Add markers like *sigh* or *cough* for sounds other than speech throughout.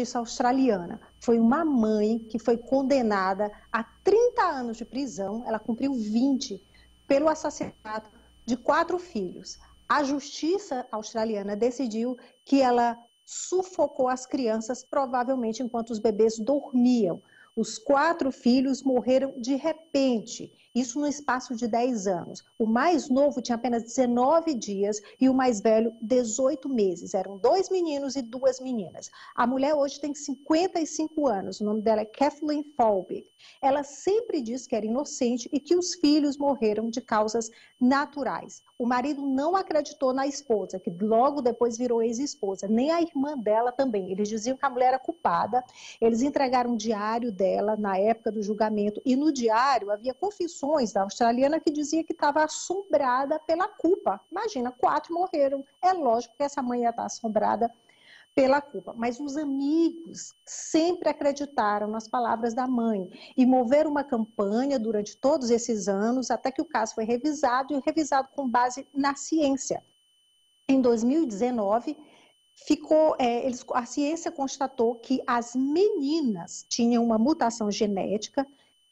justiça australiana. Foi uma mãe que foi condenada a 30 anos de prisão, ela cumpriu 20 pelo assassinato de quatro filhos. A justiça australiana decidiu que ela sufocou as crianças, provavelmente enquanto os bebês dormiam. Os quatro filhos morreram de repente, isso no espaço de 10 anos. O mais novo tinha apenas 19 dias e o mais velho 18 meses. Eram dois meninos e duas meninas. A mulher hoje tem 55 anos, o nome dela é Kathleen Falby. Ela sempre diz que era inocente e que os filhos morreram de causas naturais. O marido não acreditou na esposa, que logo depois virou ex-esposa, nem a irmã dela também. Eles diziam que a mulher era culpada. Eles entregaram um diário dela na época do julgamento e no diário havia confissões da australiana que dizia que estava assombrada pela culpa. Imagina, quatro morreram. É lógico que essa mãe ia estar assombrada pela culpa. Mas os amigos sempre acreditaram nas palavras da mãe e moveram uma campanha durante todos esses anos, até que o caso foi revisado e revisado com base na ciência. Em 2019, ficou, é, eles, a ciência constatou que as meninas tinham uma mutação genética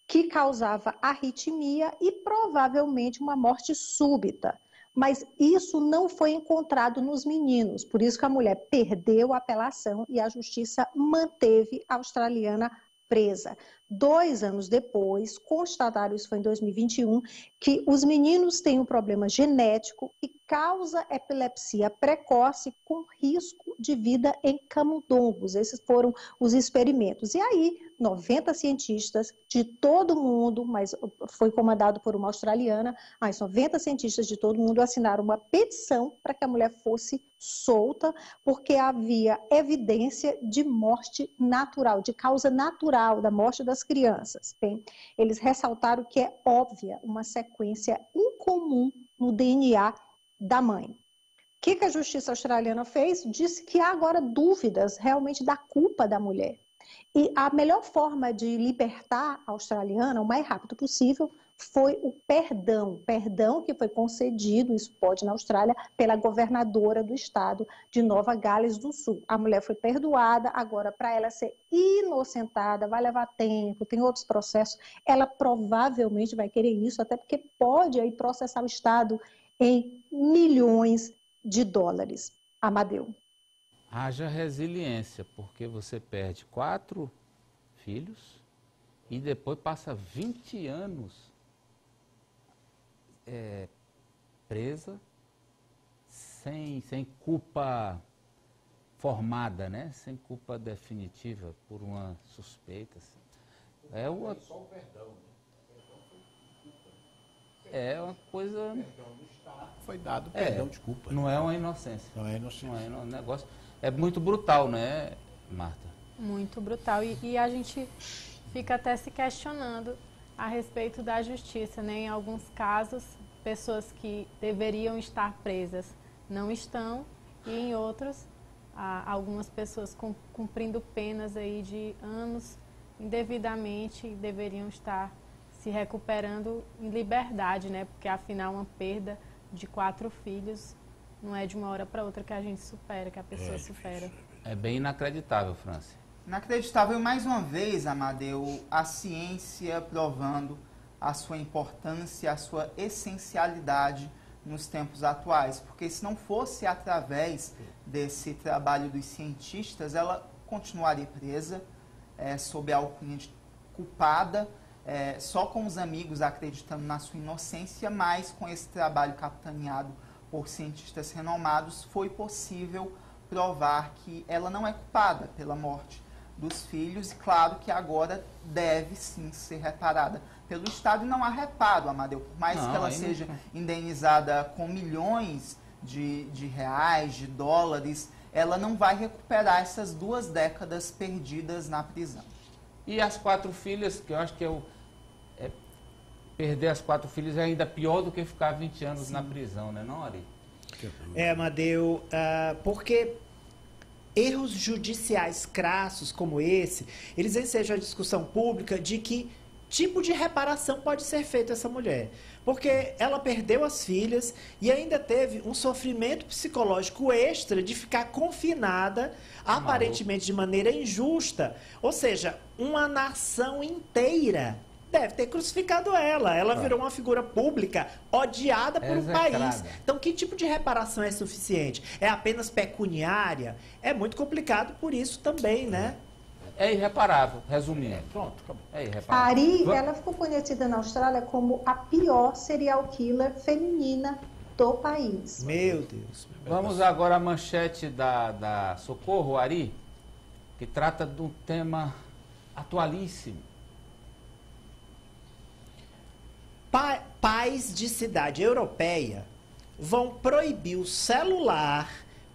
que causava arritmia e provavelmente uma morte súbita. Mas isso não foi encontrado nos meninos, por isso que a mulher perdeu a apelação e a justiça manteve a australiana presa. Dois anos depois, constataram, isso foi em 2021, que os meninos têm um problema genético e causa epilepsia precoce com risco de vida em camundongos. Esses foram os experimentos. E aí, 90 cientistas de todo mundo, mas foi comandado por uma australiana, mas 90 cientistas de todo mundo assinaram uma petição para que a mulher fosse solta, porque havia evidência de morte natural, de causa natural da morte das crianças. Bem, eles ressaltaram que é óbvia uma sequência incomum no DNA da mãe. O que, que a justiça australiana fez? Disse que há agora dúvidas realmente da culpa da mulher. E a melhor forma de libertar a australiana o mais rápido possível foi o perdão, perdão que foi concedido, isso pode na Austrália, pela governadora do estado de Nova Gales do Sul. A mulher foi perdoada, agora para ela ser inocentada vai levar tempo, tem outros processos. Ela provavelmente vai querer isso, até porque pode aí processar o estado em milhões de dólares. Amadeu. Haja resiliência, porque você perde quatro filhos e depois passa 20 anos é, presa, sem, sem culpa formada, né? sem culpa definitiva por uma suspeita. Assim. É uma... Só o perdão, né? É uma coisa. Foi dado perdão, é, desculpa. Não é uma inocência. Não é inocência. Não é um negócio é muito brutal, né, Marta? Muito brutal. E, e, a gente fica até se questionando a respeito da justiça, né? Em alguns casos, pessoas que deveriam estar presas não estão, e em outros, há algumas pessoas cumprindo penas aí de anos indevidamente deveriam estar se recuperando em liberdade, né? Porque afinal uma perda de quatro filhos não é de uma hora para outra que a gente supera, que a pessoa é, supera. É bem inacreditável, França. Inacreditável, mais uma vez, Amadeu, a ciência provando a sua importância, a sua essencialidade nos tempos atuais. Porque se não fosse através desse trabalho dos cientistas, ela continuaria presa, é, sob a alcunha de culpada, é, só com os amigos acreditando na sua inocência, mas com esse trabalho capitaneado por cientistas renomados, foi possível provar que ela não é culpada pela morte dos filhos e claro que agora deve sim ser reparada pelo Estado e não há reparo, Amadeu, por mais não, que ela seja não... indenizada com milhões de, de reais, de dólares, ela não vai recuperar essas duas décadas perdidas na prisão. E as quatro filhas, que eu acho que é o, é, perder as quatro filhas é ainda pior do que ficar 20 anos Sim. na prisão, né, não, Ari? É, Amadeu, uh, porque erros judiciais crassos como esse, eles ensejam a discussão pública de que tipo de reparação pode ser feito a essa mulher? Porque ela perdeu as filhas e ainda teve um sofrimento psicológico extra de ficar confinada, aparentemente de maneira injusta. Ou seja, uma nação inteira deve ter crucificado ela. Ela virou uma figura pública, odiada por um país. Então, que tipo de reparação é suficiente? É apenas pecuniária? É muito complicado por isso também, né? É irreparável, resumindo. Pronto, acabou. É A irreparável. Ari, ela ficou conhecida na Austrália como a pior serial killer feminina do país. Meu Deus. Vamos agora à manchete da, da Socorro, Ari, que trata de um tema atualíssimo. Pais de cidade europeia vão proibir o celular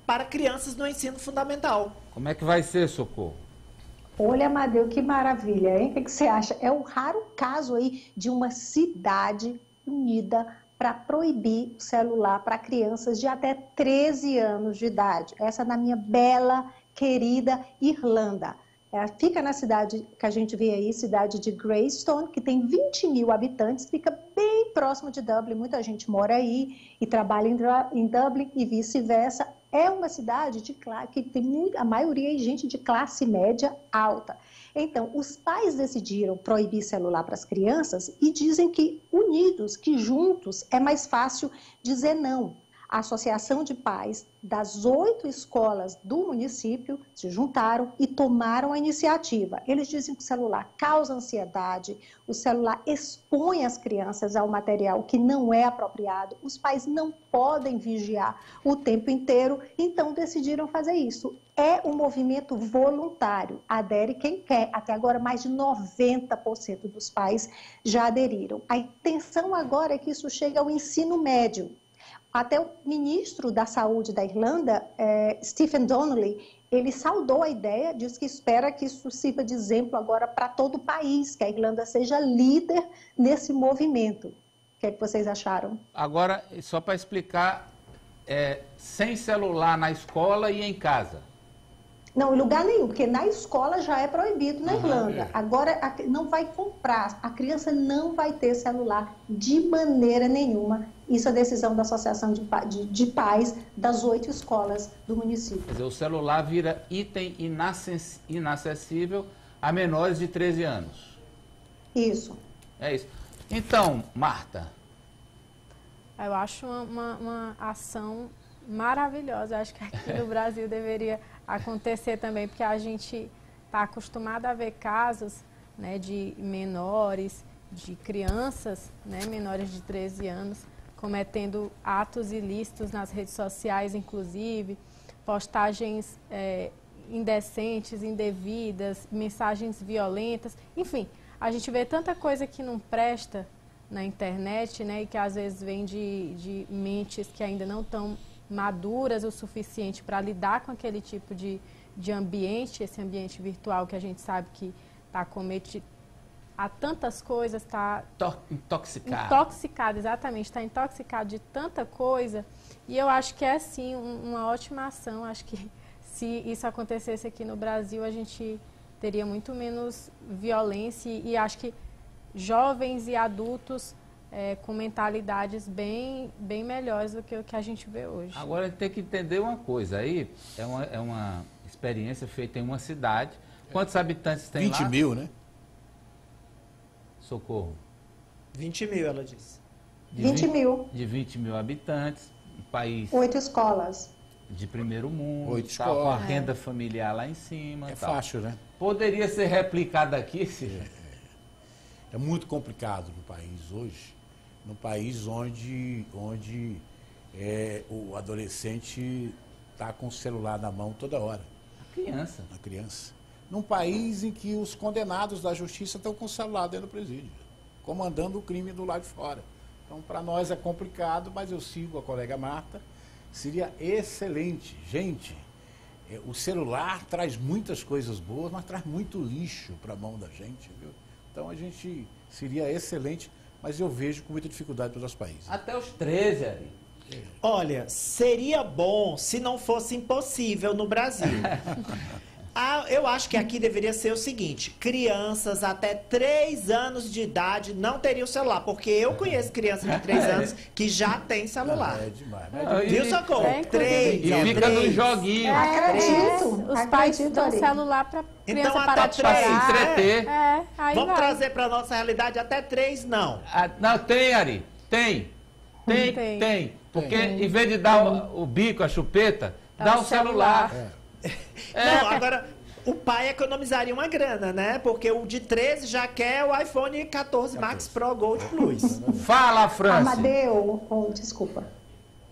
para crianças no ensino fundamental. Como é que vai ser, Socorro? Olha, Amadeu, que maravilha, hein? O que, que você acha? É um raro caso aí de uma cidade unida para proibir o celular para crianças de até 13 anos de idade. Essa na minha bela, querida Irlanda. É, fica na cidade que a gente vê aí, cidade de Greystone, que tem 20 mil habitantes, fica bem próximo de Dublin. Muita gente mora aí e trabalha em, em Dublin e vice-versa. É uma cidade de que tem muito, a maioria é gente de classe média alta. Então, os pais decidiram proibir celular para as crianças e dizem que unidos, que juntos, é mais fácil dizer não. A Associação de Pais das oito escolas do município se juntaram e tomaram a iniciativa. Eles dizem que o celular causa ansiedade, o celular expõe as crianças ao material que não é apropriado, os pais não podem vigiar o tempo inteiro, então decidiram fazer isso. É um movimento voluntário, adere quem quer. Até agora, mais de 90% dos pais já aderiram. A intenção agora é que isso chegue ao ensino médio. Até o ministro da Saúde da Irlanda, eh, Stephen Donnelly, ele saudou a ideia, diz que espera que isso sirva de exemplo agora para todo o país, que a Irlanda seja líder nesse movimento. O que, é que vocês acharam? Agora, só para explicar, é, sem celular na escola e em casa. Não, em lugar nenhum, porque na escola já é proibido na Irlanda. Agora a- não vai comprar, a criança não vai ter celular de maneira nenhuma. Isso é decisão da Associação de, de- de Pais das oito escolas do município. Quer dizer, o celular vira item inacess- inacessível a menores de 13 anos. Isso. É isso. Então, Marta, Eu acho uma, uma, uma ação maravilhosa. Acho que aqui no *laughs* Brasil deveria acontecer também, porque a gente está acostumado a ver casos né, de menores, de crianças, né, menores de 13 anos, cometendo atos ilícitos nas redes sociais, inclusive, postagens eh, indecentes, indevidas, mensagens violentas, enfim, a gente vê tanta coisa que não presta na internet, né, e que às vezes vem de, de mentes que ainda não estão maduras o suficiente para lidar com aquele tipo de, de ambiente, esse ambiente virtual que a gente sabe que está cometido a tantas coisas, está to- intoxicado. intoxicado, exatamente, está intoxicado de tanta coisa. E eu acho que é sim um- uma ótima ação. Acho que *laughs* se isso acontecesse aqui no Brasil, a gente teria muito menos violência e, e acho que jovens e adultos eh, com mentalidades bem, bem melhores do que o que a gente vê hoje. Agora tem que entender uma coisa aí, é uma, é uma experiência feita em uma cidade. Quantos habitantes tem 20 lá? mil, né? Socorro. 20 mil, ela disse. De 20 mil, De 20 mil habitantes, um país oito escolas. de primeiro mundo, Oito tal, com a escolas. renda familiar lá em cima. É tal. fácil, né? Poderia ser replicado aqui, se... É muito complicado no país hoje, no país onde, onde é, o adolescente está com o celular na mão toda hora, criança. a criança. Num país em que os condenados da justiça estão com o celular dentro do presídio, comandando o crime do lado de fora. Então, para nós é complicado, mas eu sigo a colega Marta. Seria excelente. Gente, é, o celular traz muitas coisas boas, mas traz muito lixo para a mão da gente, viu? Então a gente seria excelente, mas eu vejo com muita dificuldade para o nosso país. Até os 13, Ari. Olha, seria bom se não fosse impossível no Brasil. *laughs* Ah, eu acho que aqui deveria ser o seguinte: crianças até 3 anos de idade não teriam celular. Porque eu conheço crianças de 3 anos que já têm celular. É demais. mas Ah, Viu, Socorro? É, três, E ó, fica três. no joguinho. Acredito. Os pais dão celular pra criança Então, parar até de se chorar. né? entreter. É, aí Vamos vai. trazer pra nossa realidade até 3, não. Ah, não, tem, Ari. Tem. Tem, Tem. tem. Porque em vez de dar o, o bico, a chupeta, dá, Dá o o celular. celular. É. Não, agora, o pai economizaria uma grana, né? Porque o de 13 já quer o iPhone 14 Max Pro Gold Plus. *laughs* Fala, França. Amadeu, oh, desculpa.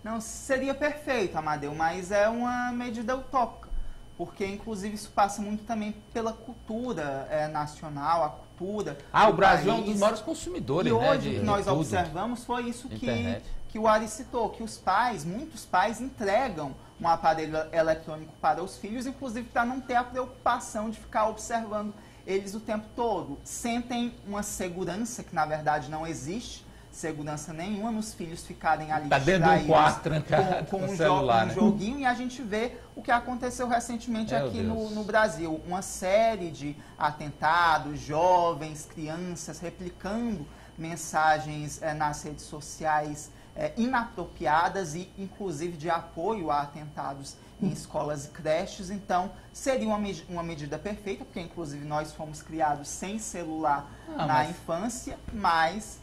Não, seria perfeito, Amadeu, mas é uma medida utópica, porque inclusive isso passa muito também pela cultura é, nacional, a cultura. Ah, o Brasil é um país. dos maiores consumidores, E né? hoje de- o que de nós tudo. observamos foi isso que, Internet. que o Ari citou, que os pais, muitos pais entregam um aparelho eletrônico para os filhos, inclusive para não ter a preocupação de ficar observando eles o tempo todo. Sentem uma segurança que na verdade não existe, segurança nenhuma nos filhos ficarem ali Tá dentro de um distraídos quarto, trancado, com, com um, celular, jo- um né? joguinho e a gente vê o que aconteceu recentemente Meu aqui no, no Brasil. Uma série de atentados, jovens, crianças replicando mensagens eh, nas redes sociais eh, inapropriadas e, inclusive, de apoio a atentados em escolas e creches. Então, seria uma, me- uma medida perfeita, porque, inclusive, nós fomos criados sem celular Ah, na mas- infância, mas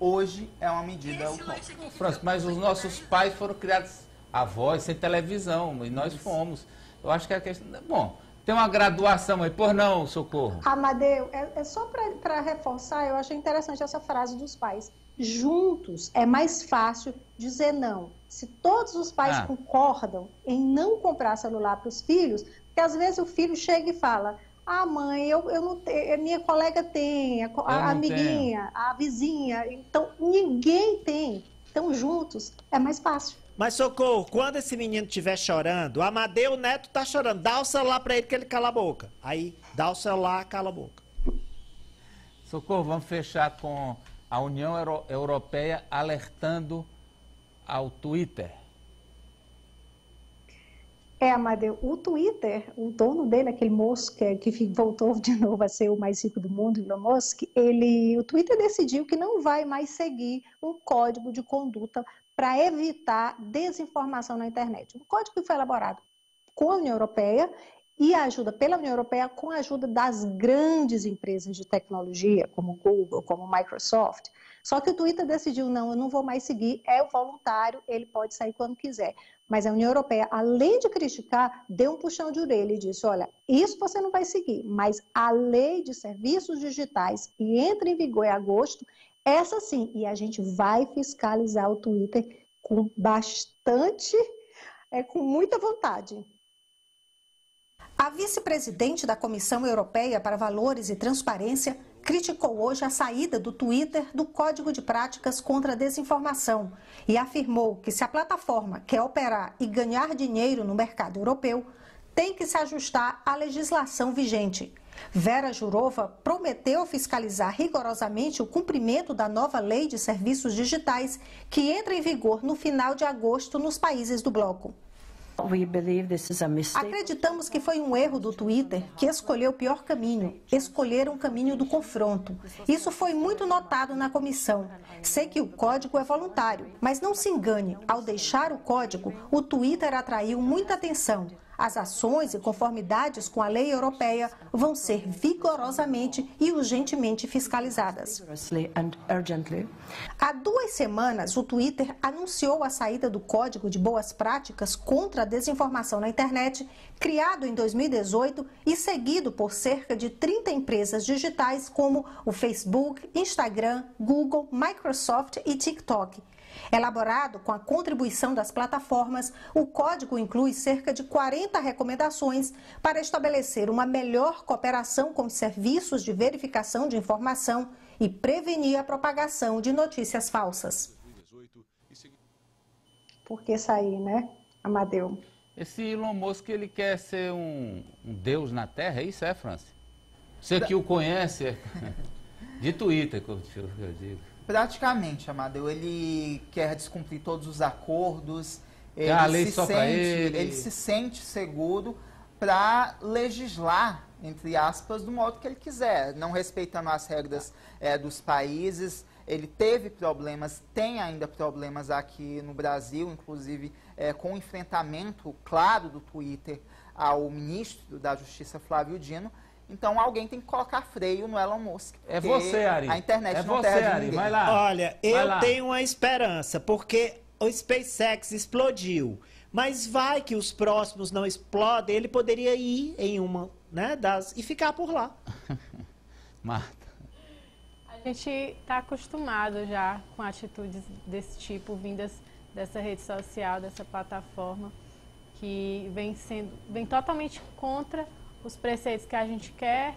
hoje é uma medida utópica. Mas os nossos pais foram criados avós sem televisão, e nós fomos. Eu acho que é a questão. Bom, tem uma graduação aí, por não, socorro. Amadeu, é, é só para reforçar, eu achei interessante essa frase dos pais. Juntos é mais fácil dizer não. Se todos os pais Ah. concordam em não comprar celular para os filhos, porque às vezes o filho chega e fala: Ah, mãe, eu, eu não tenho, a minha colega tem, a, a amiguinha, a vizinha. Então, ninguém tem. Então, juntos é mais fácil. Mas, Socorro, quando esse menino estiver chorando, o Amadeu Neto tá chorando, dá o celular pra ele que ele cala a boca. Aí, dá o celular, cala a boca. Socorro, vamos fechar com a União Euro- Europeia alertando ao Twitter. É, Amadeu, o Twitter, o dono dele, aquele moço que, que fi- voltou *laughs* de novo a ser o mais rico do mundo, Elon Musk, ele, o Twitter decidiu que não vai mais seguir um código de conduta para evitar desinformação na internet. Um código que foi elaborado com a União Europeia e a ajuda pela União Europeia com a ajuda das grandes empresas de tecnologia, como Google, como Microsoft. Só que o Twitter decidiu, não, eu não vou mais seguir, é voluntário, ele pode sair quando quiser. Mas a União Europeia, além de criticar, deu um puxão de orelha e disse: olha, isso você não vai seguir, mas a lei de serviços digitais, que entra em vigor em agosto, essa sim, e a gente vai fiscalizar o Twitter com bastante, é, com muita vontade. A vice-presidente da Comissão Europeia para Valores e Transparência criticou hoje a saída do Twitter do Código de Práticas contra a Desinformação e afirmou que se a plataforma quer operar e ganhar dinheiro no mercado europeu, tem que se ajustar à legislação vigente. Vera Jourova prometeu fiscalizar rigorosamente o cumprimento da nova lei de serviços digitais que entra em vigor no final de agosto nos países do bloco. Acreditamos que foi um erro do Twitter que escolheu o pior caminho, escolher um caminho do confronto. Isso foi muito notado na comissão. Sei que o código é voluntário, mas não se engane, ao deixar o código, o Twitter atraiu muita atenção. As ações e conformidades com a lei europeia vão ser vigorosamente e urgentemente fiscalizadas. Há duas semanas, o Twitter anunciou a saída do Código de Boas Práticas contra a Desinformação na Internet, criado em 2018 e seguido por cerca de 30 empresas digitais como o Facebook, Instagram, Google, Microsoft e TikTok. Elaborado com a contribuição das plataformas, o código inclui cerca de 40 recomendações para estabelecer uma melhor cooperação com os serviços de verificação de informação e prevenir a propagação de notícias falsas. Por que sair, né, Amadeu? Esse Elon Musk, ele quer ser um, um deus na Terra, é isso, é, França? Você que o conhece, é- *laughs* de Twitter, que eu digo. Praticamente, Amadeu, ele quer descumprir todos os acordos. Ele se sente, ele. ele se sente seguro para legislar, entre aspas, do modo que ele quiser, não respeitando as regras é, dos países. Ele teve problemas, tem ainda problemas aqui no Brasil, inclusive é, com o enfrentamento claro do Twitter ao ministro da Justiça, Flávio Dino. Então alguém tem que colocar freio no Elon Musk. É você, Ari. A internet é não você, terra Ari. Vai lá. Olha, Vai eu lá. tenho uma esperança, porque o SpaceX explodiu. Mas vai que os próximos não explodem, ele poderia ir em uma, né, das e ficar por lá. *laughs* Marta. A gente está acostumado já com atitudes desse tipo, vindas dessa rede social, dessa plataforma, que vem sendo, vem totalmente contra os preceitos que a gente quer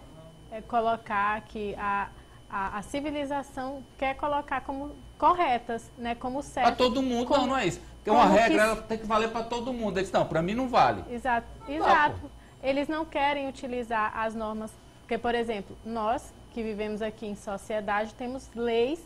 é, colocar, que a, a, a civilização quer colocar como corretas, né, como Pra certo. todo mundo, Como- não, não é isso. Porque uma que regra se- ela tem que valer pra todo mundo. Eles, não, pra mim não vale. Exato, exato. Eles não querem utilizar as normas, porque, por exemplo, nós que vivemos aqui em sociedade temos leis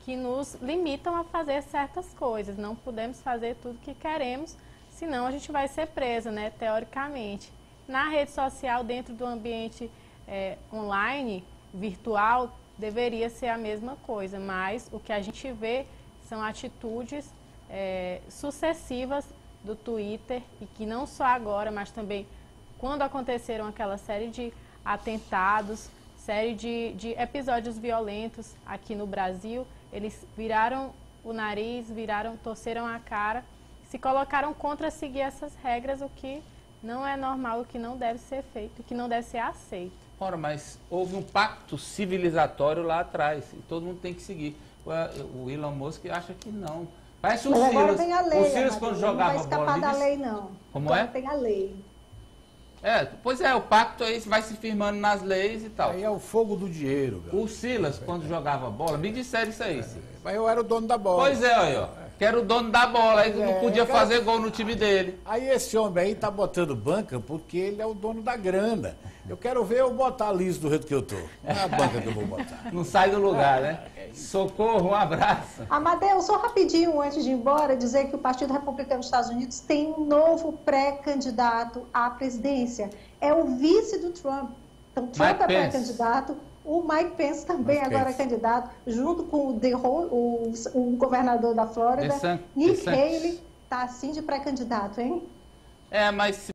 que nos limitam a fazer certas coisas. Não podemos fazer tudo que queremos, senão a gente vai ser presa, né, teoricamente. Na rede social, dentro do ambiente eh, online, virtual, deveria ser a mesma coisa, mas o que a gente vê são atitudes eh, sucessivas do Twitter e que não só agora, mas também quando aconteceram aquela série de atentados, série de, de episódios violentos aqui no Brasil, eles viraram o nariz, viraram, torceram a cara, se colocaram contra seguir essas regras, o que não é normal, o que não deve ser feito, o que não deve ser aceito. Ora, mas houve um pacto civilizatório lá atrás e todo mundo tem que seguir. O- O Elon Musk acha que não. Parece o Mas agora Silas. tem a lei, o Silas Amadeu, quando não vai jogava bola. escapar me da disse- lei, não. Como Agora é? tem a lei. É, pois é, o pacto aí vai se firmando nas leis e tal. Aí é o fogo do dinheiro, velho. O Silas, quando jogava bola, me disseram isso aí. Silas. Mas eu era o dono da bola. Pois é, aí, ó. Que era o dono da bola, aí não É, podia cara- fazer gol no time dele. Aí esse homem aí tá botando banca porque ele é o dono da grana. Eu quero ver eu botar liso do jeito que eu tô. Não é a banca que eu vou botar. Não sai do lugar, né? Socorro, um abraço. Amadeu, só rapidinho, antes de ir embora, dizer que o Partido Republicano dos Estados Unidos tem um novo pré-candidato à presidência. É o vice do Trump. Então, Trump Mike é pré-candidato, o Mike Pence também Mike agora Pence. é candidato, junto com o, DeRo- o, o governador da Flórida, Nick. Haley, tá assim de pré-candidato, hein? É, mas se